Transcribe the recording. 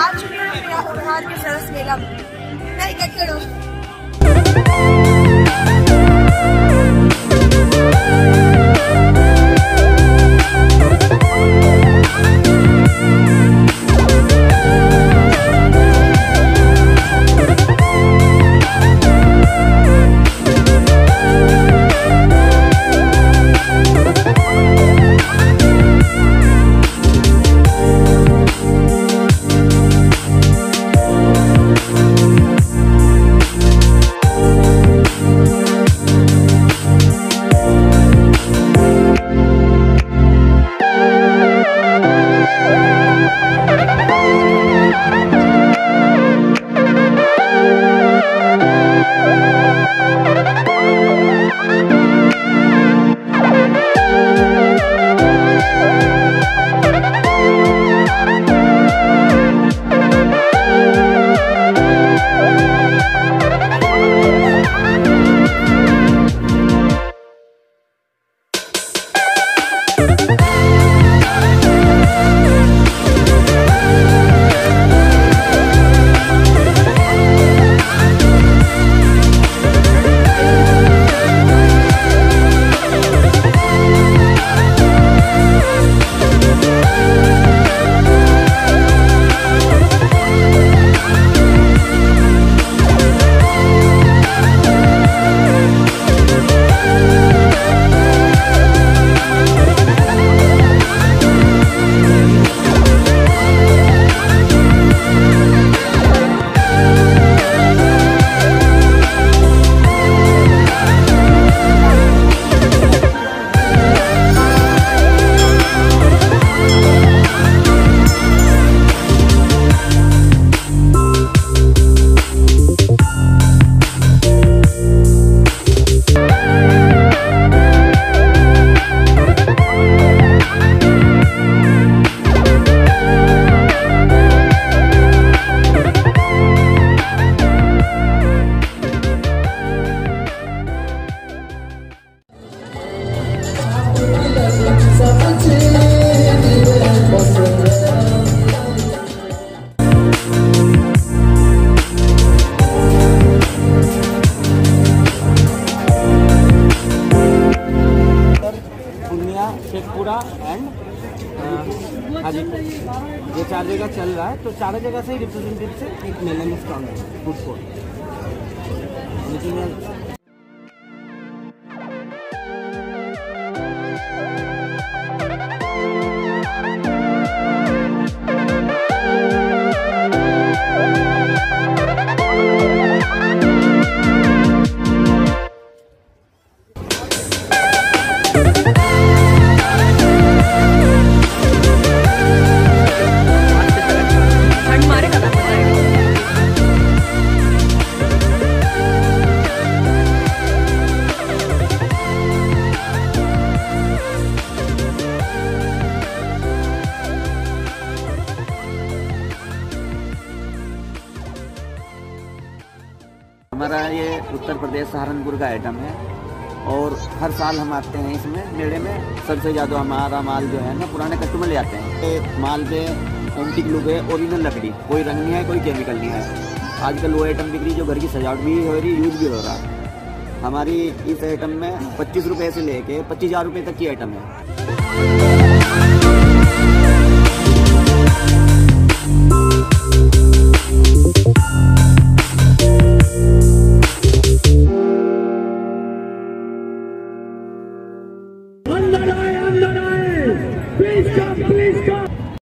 आज हैं बिहार के सरस मेला। में क्या Woo! शेखपुरा एंड हाजीपुर ये चार जगह चल रहा है तो चारों जगह से ही रिप्रेजेंटेटिव से एक मेले में स्ट्रॉन्ग है फ़ूड कोर्ट लेकिन ठंड हमारा ये उत्तर प्रदेश सहारनपुर का आइटम है और हर साल हम आते हैं इसमें, मेले में। सबसे ज़्यादा हमारा माल जो है ना, पुराने कस्टमर ले आते हैं। ये माल पे एंटिक लुक है ओरिजिनल लकड़ी। कोई रंग नहीं है, कोई केमिकल नहीं है। आजकल वो आइटम बिक रही जो घर की सजावट भी हो रही यूज़ भी हो रहा। है हमारी इस आइटम में पच्चीस रुपये से लेके पच्चीस हज़ार रुपये तक की आइटम है।